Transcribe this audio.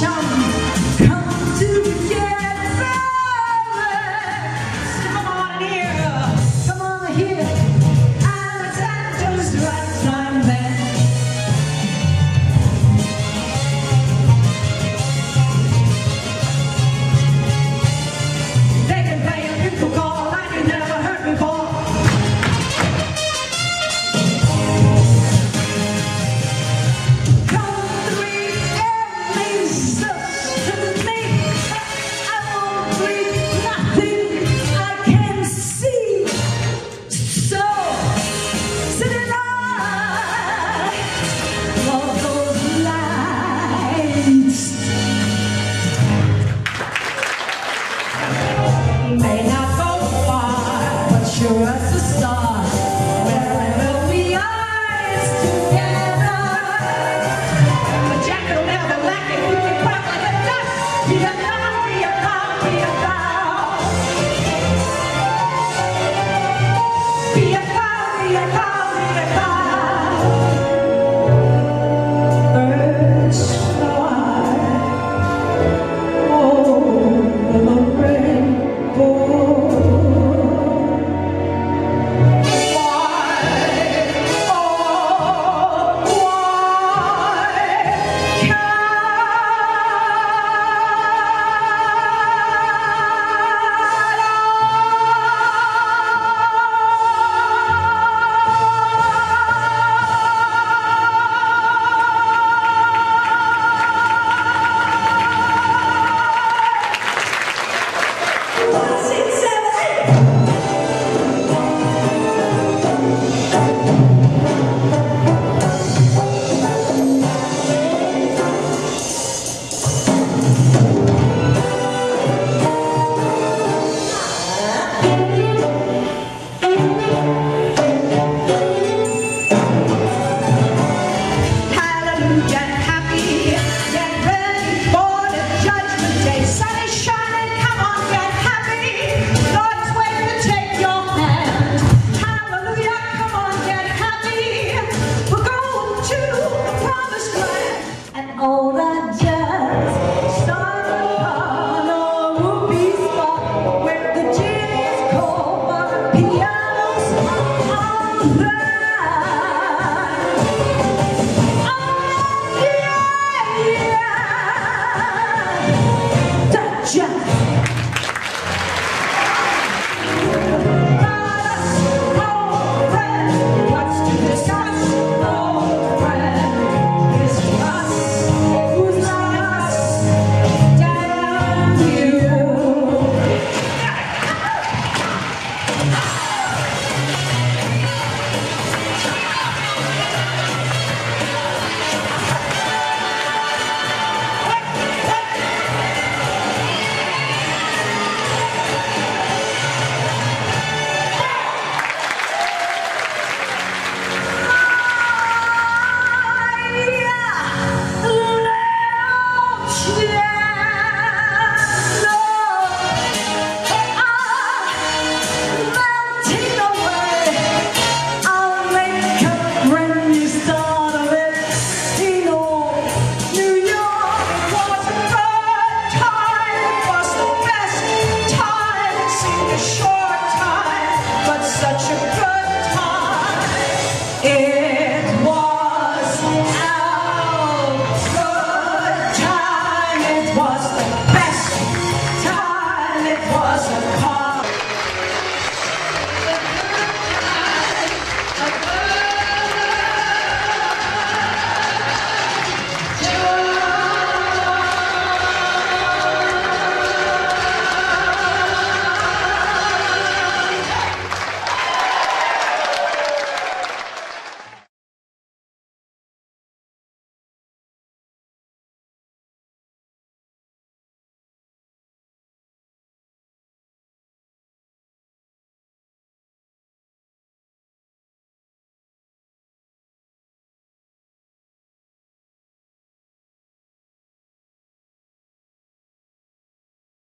shun. Come may not go far, but sure as the star.